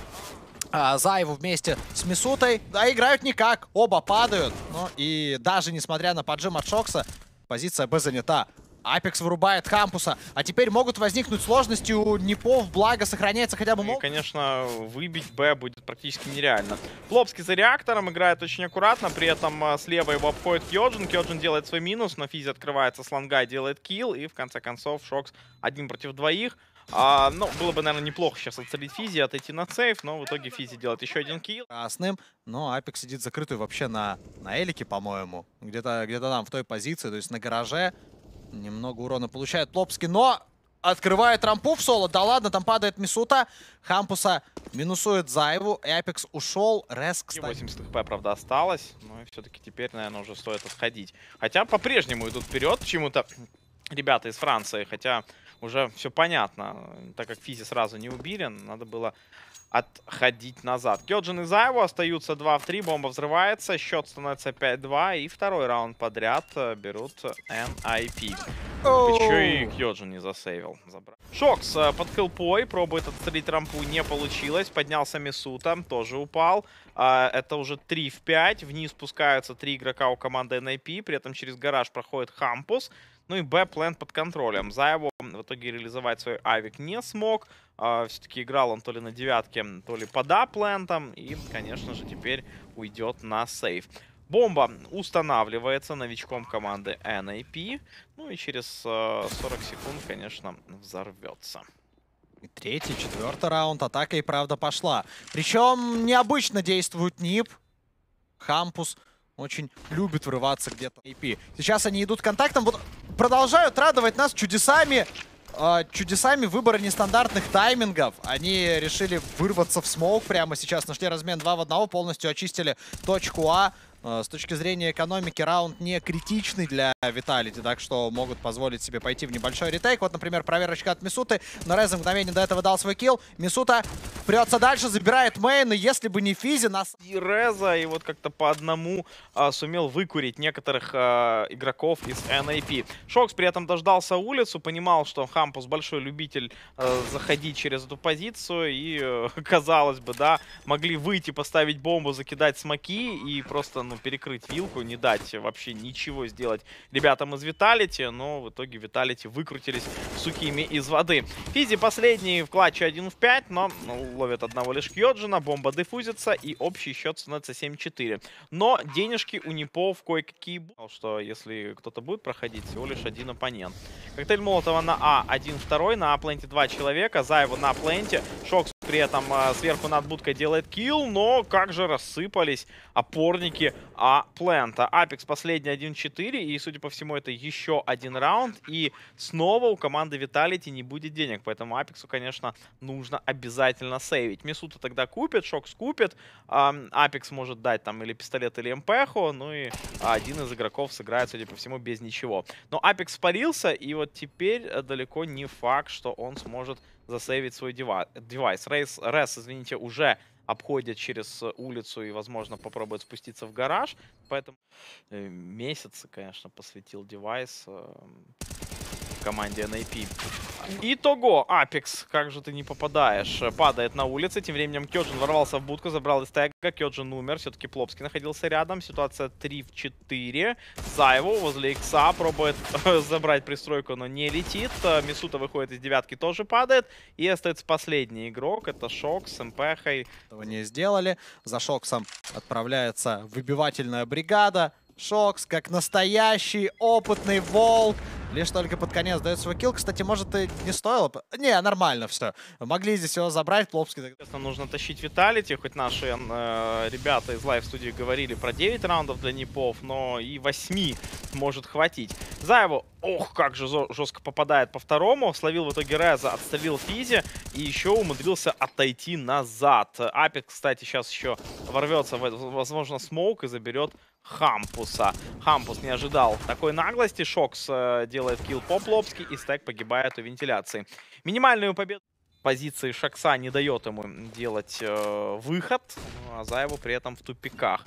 а, Заеву вместе с Мисутой. Да, играют никак. Оба падают. Ну и даже несмотря на поджим от Шокса, позиция Б занята. Апекс вырубает Хампуса. А теперь могут возникнуть сложности у Нипов. Благо сохраняется хотя бы мол. И, конечно, выбить Б будет практически нереально. Плопски за реактором играет очень аккуратно. При этом а, слева его обходит Кьоджин. Кьоджин делает свой минус. На Физи открывается Слангай, делает kill. И в конце концов Шокс один против двоих. А, ну, было бы, наверное, неплохо сейчас отцелить Физи, отойти на save, но в итоге Физи делает еще один kill. Красным, но Авик сидит закрытый вообще на, на Элике, по-моему. Где-то где, -то, там, в той позиции, то есть на гараже. Немного урона получает Лобский, но открывает рампу в соло. Да ладно, там падает Мисута. Хампуса минусует Зайву. Эпикс ушел. Рес, кстати. 80 хп, правда, осталось. Но все-таки теперь, наверное, уже стоит отходить. Хотя по-прежнему идут вперед почему-то ребята из Франции. Хотя уже все понятно. Так как Физи сразу не убили, надо было отходить назад. Кёджин и Зайву остаются 2 в 3, бомба взрывается, счет становится 5-2, и второй раунд подряд э, берут NIP. Oh. Еще и Кёджин не засейвил. Забрал. Шокс э, под хелпой, пробует отстрелить рампу, не получилось. Поднялся Мисута, тоже упал. А, это уже 3 в 5, вниз спускаются 3 игрока у команды NIP, при этом через гараж проходит Хампус. Ну и Б-план под контролем. Заеву в итоге реализовать свой авик не смог. Uh, Все-таки играл он то ли на девятке, то ли под А-плентом. И, конечно же, теперь уйдет на сейф. Бомба устанавливается новичком команды NAP. Ну и через uh, 40 секунд, конечно, взорвется. Третий, четвертый раунд. Атака и правда пошла. Причем необычно действует НИП. Хампус очень любит врываться где-то. Сейчас они идут контактом. Вот продолжают радовать нас чудесами. Э, чудесами выбора нестандартных таймингов. Они решили вырваться в смоук прямо сейчас. Нашли размен 2 в 1, полностью очистили точку А. Э, с точки зрения экономики раунд не критичный для Виталити, так что могут позволить себе пойти в небольшой retake. Вот, например, проверочка от Мисуты, но Рес мгновение до этого дал свой kill. Мисута прется дальше, забирает main, и если бы не Физи, нас... И Реса, и вот как-то по одному а, сумел выкурить некоторых а, игроков из NiP. Шокс при этом дождался улицу, понимал, что Хампус большой любитель а, заходить через эту позицию, и, а, казалось бы, да, могли выйти, поставить бомбу, закидать смоки и просто ну, перекрыть вилку, не дать вообще ничего сделать ребятам из Виталити, но в итоге Виталити выкрутились сухими из воды. Физи последний в клатче 1 в 5, но ну, ловит одного лишь Кьоджина, бомба дефузится и общий счет становится 7-4. Но денежки у Непов кое-какие что если кто-то будет проходить, всего лишь один оппонент. Коктейль Молотова на А, 1-2, на А-пленте два человека, Заева на пленте, Шокс при этом э, сверху над будкой делает килл, но как же рассыпались опорники A плента. Апекс последний 1-4, и, судя по всему, это еще один раунд. И снова у команды Vitality не будет денег, поэтому Апексу, конечно, нужно обязательно сейвить. Мисута тогда купит, Шокс купит, Апекс может дать там или пистолет, или МПХу, ну и один из игроков сыграет, судя по всему, без ничего. Но Апекс спалился, и вот теперь э, далеко не факт, что он сможет засейвить свой девайс. Рейс, Рес, извините, уже обходят через улицу и, возможно, попробуют спуститься в гараж. Поэтому э, месяцы, конечно, посвятил девайс э, команде NAP. Итого, Апекс, как же ты не попадаешь, падает на улице. Тем временем Кёджин ворвался в будку, забрал из тега. Кёджин умер, все-таки Плопский находился рядом. Ситуация 3 в 4. Зайву возле Икса пробует забрать пристройку, но не летит. Мисута выходит из девятки, тоже падает. И остается последний игрок, это Шокс с МПХой. Этого не сделали. За Шоксом отправляется выбивательная бригада. Шокс, как настоящий опытный волк, Лишь только под конец дает свой килл. Кстати, может, и не стоило. Не, нормально все. Могли здесь его забрать, Плопский. Нам нужно тащить Vitality. Хоть наши э, ребята из live-студии говорили про 9 раундов для Нипов, но и 8 может хватить. Зайву, ох, как же жестко попадает по второму. Словил в итоге Реза, отстрелил Физи и еще умудрился отойти назад. Апик, кстати, сейчас еще ворвется, в, возможно, smoke и заберет Хампуса. Хампус не ожидал такой наглости. Шокс э, делает килл по Плопски, и Эстег погибает у вентиляции. Минимальную победу позиции Шокса не дает ему делать э, выход, а Зайву при этом в тупиках.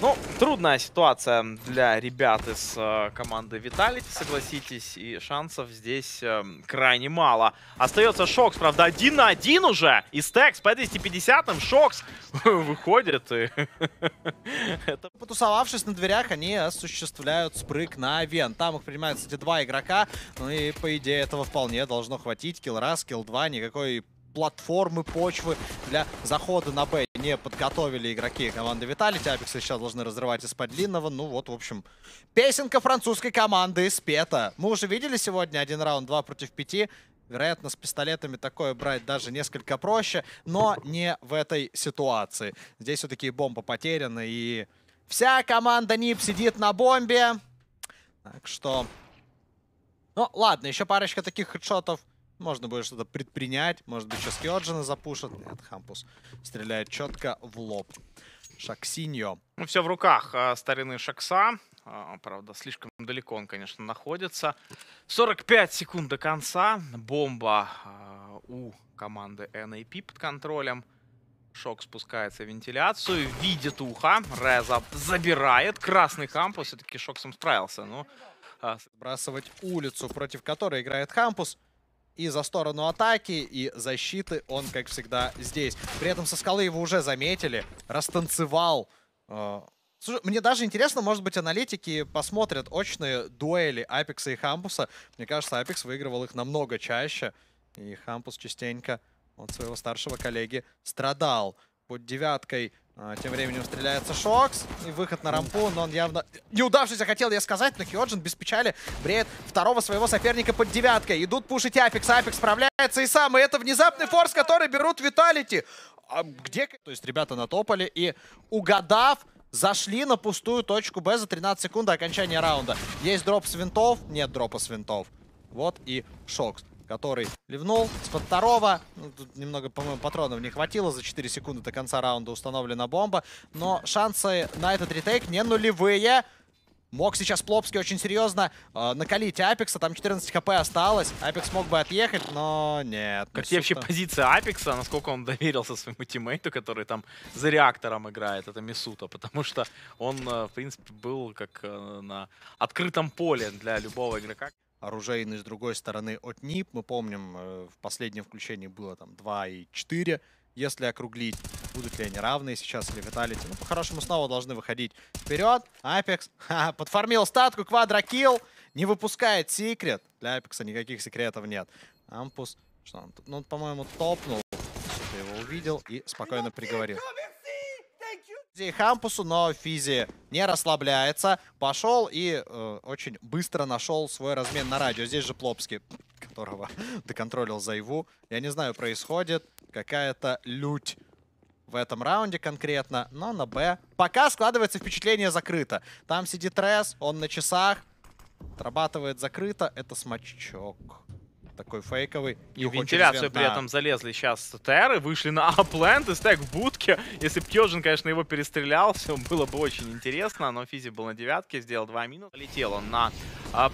Ну, трудная ситуация для ребят из э, команды Vitality, согласитесь, и шансов здесь э, крайне мало. Остается Шокс, правда, один на один уже, и Стекс по 250-м Шокс выходит. И... Потусовавшись на дверях, они осуществляют спрыг на Вен. Там их принимают, кстати, два игрока, ну и, по идее, этого вполне должно хватить. Килл раз, килл два, никакой платформы, почвы для захода на Б не подготовили игроки команды Виталити. Апексы сейчас должны разрывать из-под длинного. Ну вот, в общем, песенка французской команды спета. Мы уже видели сегодня один раунд 2 против 5. Вероятно, с пистолетами такое брать даже несколько проще, но не в этой ситуации. Здесь все-таки бомба потеряна, и вся команда НИП сидит на бомбе. Так что... Ну, ладно, еще парочка таких хедшотов можно будет что-то предпринять. Может быть, сейчас Киоджина запушат. Нет, Хампус стреляет четко в лоб. Шаксиньо. Ну, все в руках а, старины Шакса. А, правда, слишком далеко он, конечно, находится. 45 секунд до конца. Бомба а, у команды NAP под контролем. Шок спускается в вентиляцию, видит ухо, Реза забирает. Красный Хампус, все-таки Шок сам справился. Но... А... Сбрасывать улицу, против которой играет Хампус и за сторону атаки, и защиты он, как всегда, здесь. При этом со скалы его уже заметили, растанцевал. Э, слушай, мне даже интересно, может быть, аналитики посмотрят очные дуэли Апекса и Хампуса. Мне кажется, Апекс выигрывал их намного чаще, и Хампус частенько от своего старшего коллеги страдал. Под девяткой а, тем временем стреляется Шокс. И выход на рампу, но он явно... Неудавшийся, хотел я сказать, но Кьоджин без печали бреет второго своего соперника под девяткой. Идут пушить Апекс. Апекс справляется и сам. И это внезапный форс, который берут Vitality. А где... То есть ребята натопали и, угадав, зашли на пустую точку Б за 13 секунд до окончания раунда. Есть дроп с винтов? Нет дропа с винтов. Вот и Шокс который ливнул с-под второго. Ну, тут немного, по-моему, патронов не хватило. За 4 секунды до конца раунда установлена бомба. Но шансы на этот ретейк не нулевые. Мог сейчас Плопский очень серьезно э, накалить Апекса. Там 14 хп осталось. Апекс мог бы отъехать, но нет. Как тебе вообще позиция Апекса? Насколько он доверился своему тиммейту, который там за реактором играет? Это Мисута. Потому что он, э, в принципе, был как э, на открытом поле для любого игрока оружейный с другой стороны от НИП. Мы помним, э, в последнем включении было там 2 и 4. Если округлить, будут ли они равные сейчас или Виталити. Ну, по-хорошему, снова должны выходить вперед. Апекс подформил статку, квадрокилл. Не выпускает секрет. Для Апекса никаких секретов нет. Ампус, что он тут? Ну, по-моему, топнул. Ты его увидел и спокойно приговорил. Физи Хампусу, но Физи не расслабляется. Пошел и э, очень быстро нашел свой размен на радио. Здесь же Плопский, которого доконтролил Зайву. Я не знаю, происходит какая-то лють в этом раунде конкретно, но на Б пока складывается впечатление закрыто. Там сидит Рес, он на часах, отрабатывает закрыто, это смачок такой фейковый. И в вентиляцию при этом залезли сейчас ТРы, вышли на аплент и стек в будке. Если бы Кёджин, конечно, его перестрелял, все было бы очень интересно, но Физи был на девятке, сделал два минуса. Летел он на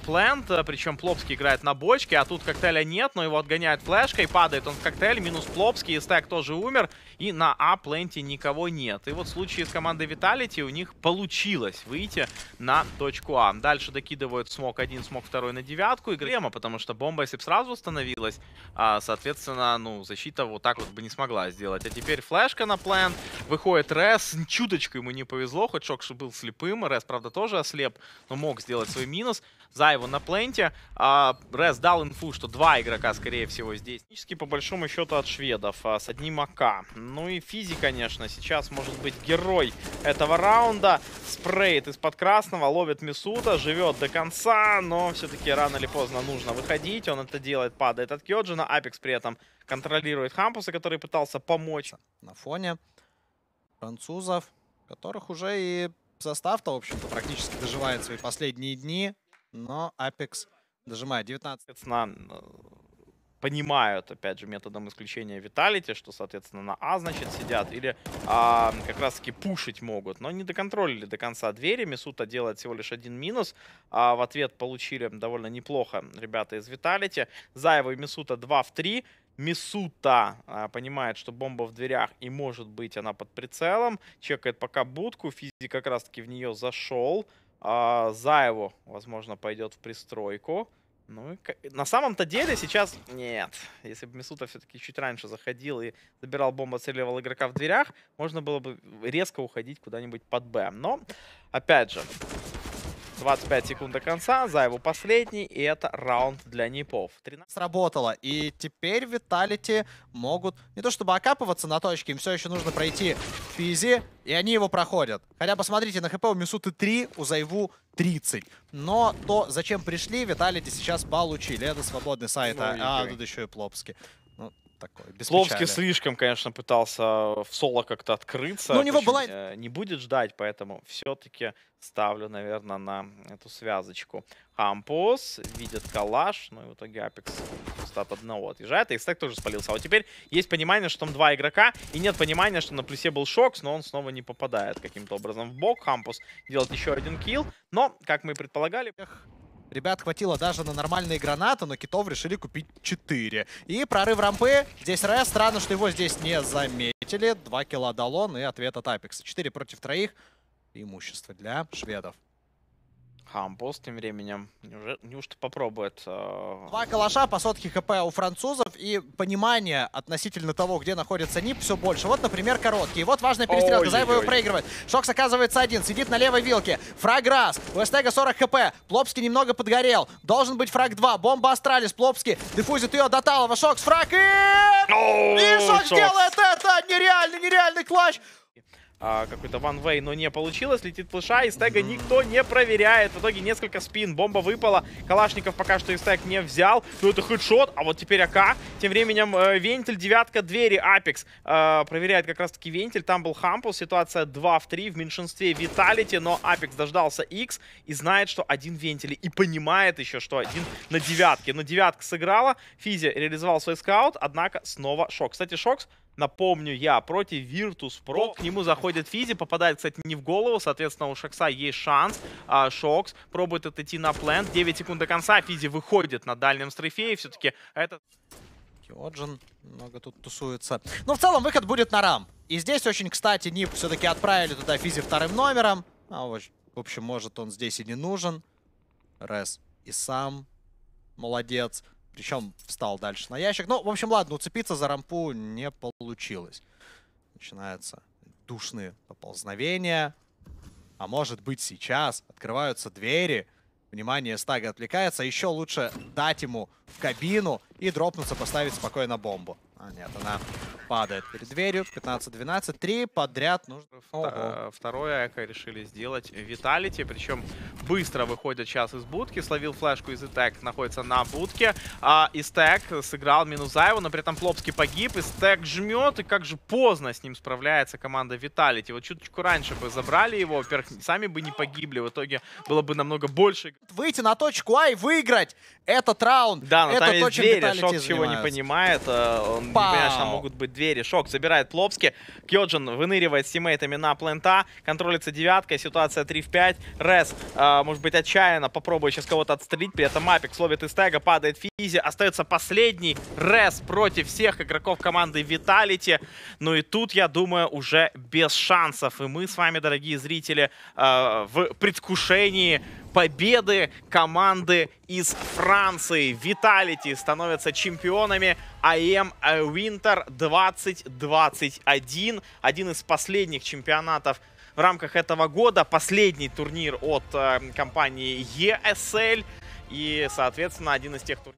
плент, причем Плопский играет на бочке, а тут коктейля нет, но его отгоняют флешкой, падает он в коктейль, минус Плопский, и стек тоже умер, и на А-пленте никого нет. И вот в случае с командой Vitality у них получилось выйти на точку А. Дальше докидывают смог один, смог второй на девятку, и Грема, потому что бомба, если бы сразу установилась, а, соответственно, ну, защита вот так вот бы не смогла сделать. А теперь флешка на план, выходит Рес, чуточку ему не повезло, хоть Шокш был слепым, Рес, правда, тоже ослеп, но мог сделать свой минус. Зайву на пленте. А, Рес дал инфу, что два игрока, скорее всего, здесь. Технически, по большому счету, от шведов. А, с одним АК. Ну и Физи, конечно, сейчас может быть герой этого раунда. Спрейт из-под красного, ловит Мисута, живет до конца, но все-таки рано или поздно нужно выходить. Он это делает, падает от Кьоджина. Апекс при этом контролирует Хампуса, который пытался помочь. На фоне французов, которых уже и состав-то, в общем-то, практически доживает свои последние дни. Но Apex дожимает 19. Соответственно, понимают, опять же, методом исключения Виталити, что, соответственно, на А, значит, сидят, или а, как раз-таки пушить могут, но не доконтролили до конца двери. Мисута делает всего лишь один минус, а в ответ получили довольно неплохо ребята из Виталити. Заева и Мисута 2 в 3. Мисута а, понимает, что бомба в дверях, и может быть она под прицелом. Чекает пока будку, Физи как раз-таки в нее зашел. А, Заеву, возможно, пойдет в пристройку. Ну, на самом-то деле сейчас нет. Если бы Мисута все-таки чуть раньше заходил и забирал бомбу, отстреливал игрока в дверях, можно было бы резко уходить куда-нибудь под Б. Но, опять же, 25 секунд до конца, за его последний, и это раунд для Непов. 13... Сработало, и теперь Виталити могут не то чтобы окапываться на точке, им все еще нужно пройти физи, и они его проходят. Хотя посмотрите, на хп у Мисуты 3, у Зайву 30. Но то, зачем пришли, Виталити сейчас получили. Это свободный сайт, ну, а, а тут еще и Плопски такой. Без Пловский слишком, конечно, пытался в соло как-то открыться. Но у него была... Э, не будет ждать, поэтому все-таки ставлю, наверное, на эту связочку. Хампус видит калаш, ну и в итоге Апекс от одного отъезжает, и стек тоже спалился. А вот теперь есть понимание, что там два игрока, и нет понимания, что на плюсе был Шокс, но он снова не попадает каким-то образом в бок. Хампус делает еще один килл, но, как мы и предполагали... Ребят хватило даже на нормальные гранаты, но китов решили купить 4. И прорыв рампы. Здесь Рэс. Странно, что его здесь не заметили. Два килла дал он и ответ от Апекса. 4 против троих. Преимущество для шведов. Хампус тем временем неужели, неужто попробует. Э... Два калаша по сотке хп у французов и понимание относительно того, где находится NiP, все больше. Вот, например, короткий. Вот важная перестрелка. Зайва его проигрывает. Шокс оказывается один. Сидит на левой вилке. Фраг раз. У Эстега 40 хп. Плопский немного подгорел. Должен быть фраг 2. Бомба осталась. Плопский дефузит ее до талого. Шокс фраг и... И Шокс делает это! Нереальный, нереальный clutch! А, какой-то ван-вей, но не получилось. Летит флеша, Эстега никто не проверяет. В итоге несколько спин, бомба выпала. Калашников пока что Эстег не взял. Ну это хедшот, а вот теперь AK. Тем временем э, вентиль, девятка, двери, Апекс. Э, проверяет как раз-таки вентиль. Там был Хампус, ситуация 2 в 3. В меньшинстве Vitality, но Апекс дождался X и знает, что один вентиль. И понимает еще, что один на девятке. Но девятка сыграла. Физи реализовал свой скаут, однако снова Шокс. Кстати, Шоксс Напомню я, против Virtus Pro. К нему заходит Физи, попадает, кстати, не в голову. Соответственно, у Шокса есть шанс. А, Шокс пробует отойти на плент. 9 секунд до конца. Физи выходит на дальнем стрейфе. И все-таки это... Киоджин много тут тусуется. Но в целом выход будет на рам. И здесь очень, кстати, Нип все-таки отправили туда Физи вторым номером. А, в общем, может, он здесь и не нужен. Рес и сам молодец. Причем встал дальше на ящик. Ну, в общем, ладно, уцепиться за рампу не получилось. Начинаются душные поползновения. А может быть сейчас открываются двери. Внимание стага отвлекается. Еще лучше дать ему в кабину и дропнуться, поставить спокойно бомбу. А нет, она падает перед дверью. 15-12. Три подряд нужно. Ого. Вта- Второе эко решили сделать Виталити, причем быстро выходит сейчас из будки, словил флешку из Итек, находится на будке, а Истек сыграл минус Зайву, но при этом Плопский погиб, Истек жмет, и как же поздно с ним справляется команда Виталити. Вот чуточку раньше бы забрали его, во-первых, сами бы не погибли, в итоге было бы намного больше. Выйти на точку А и выиграть этот раунд. Да, но Это там то, есть двери, Шок чего не понимает, э, он не понимает, что там Пау. могут быть двери. Шок забирает Плопски, Кьоджин выныривает с тиммейтами на плента, контролится девятка, ситуация 3 в 5. Рес, э, может быть, отчаянно попробует сейчас кого-то отстрелить, при этом Апик словит из тега, падает Физи, остается последний. Рес против всех игроков команды Виталити. Ну и тут, я думаю, уже без шансов. И мы с вами, дорогие зрители, э, в предвкушении победы команды из Франции. Виталити становятся чемпионами АМ Winter 2021. Один из последних чемпионатов в рамках этого года. Последний турнир от э, компании ESL. И, соответственно, один из тех турниров.